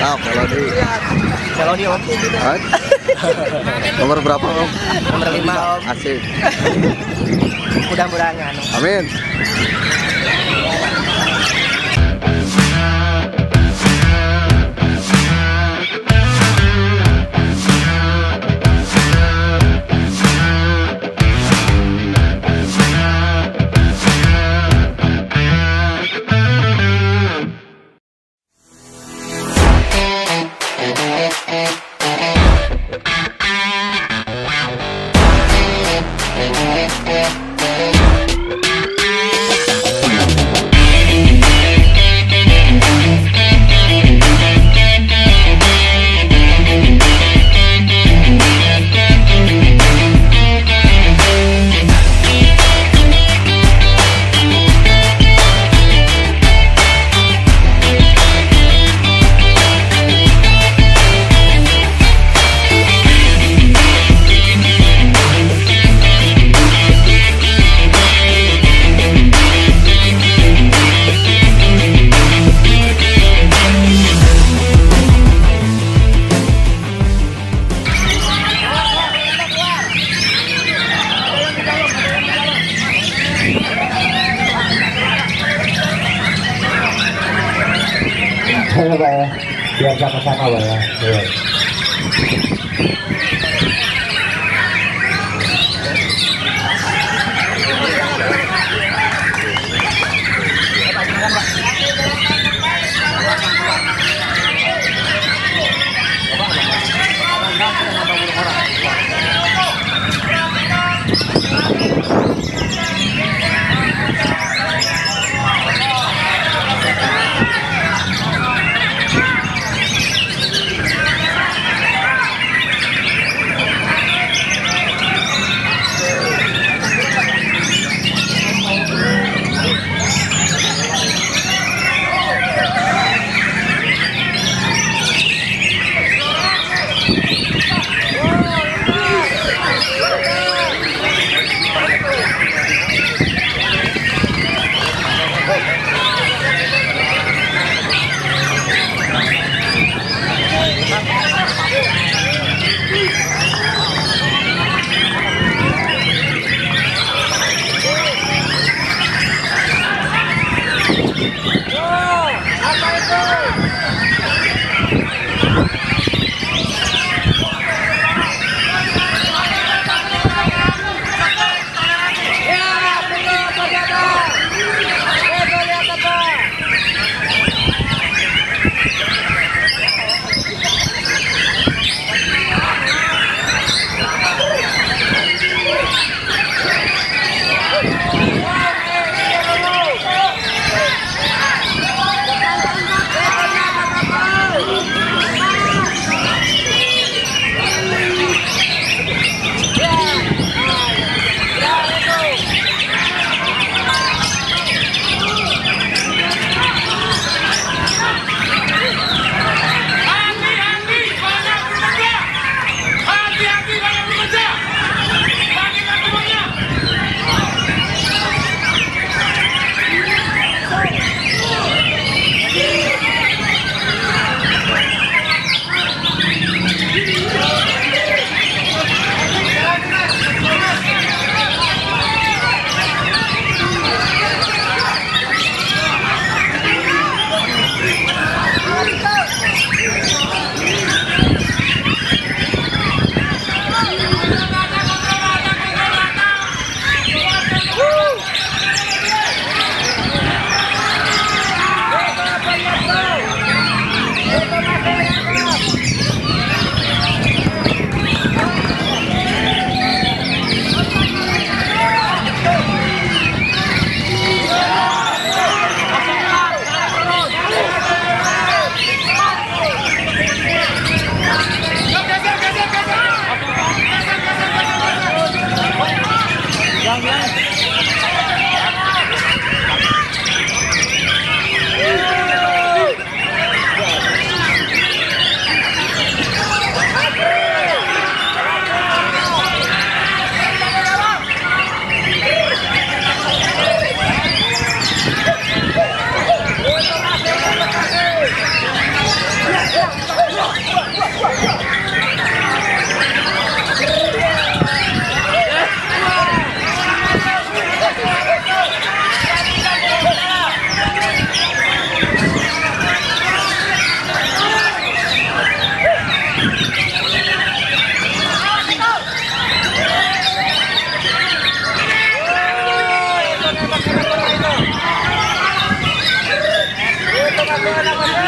Ah, kalau di Om. Hah? nomor berapa om? Nomor lima Om. Asik. Mudah-mudahan anu. Amin. Oh, my God. ¡Vamos! ¡Vamos!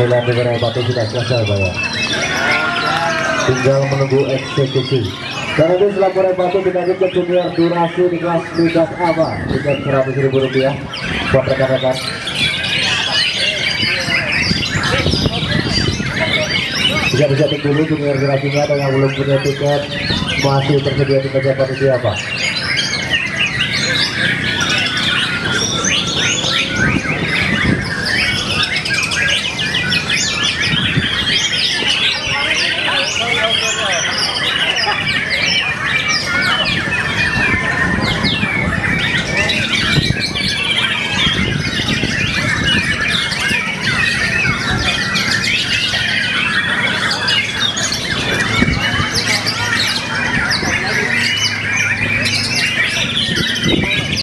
Pemilihan negara batu selesai ya. Tinggal menunggu eksekusi. Dan nanti setelah Batu dilanjut ke junior durasi di kelas Ligas ABA Tiket seratus ribu rupiah buat rekan-rekan Bisa bisa dulu junior durasinya dan yang belum punya tiket masih tersedia di meja panitia Pak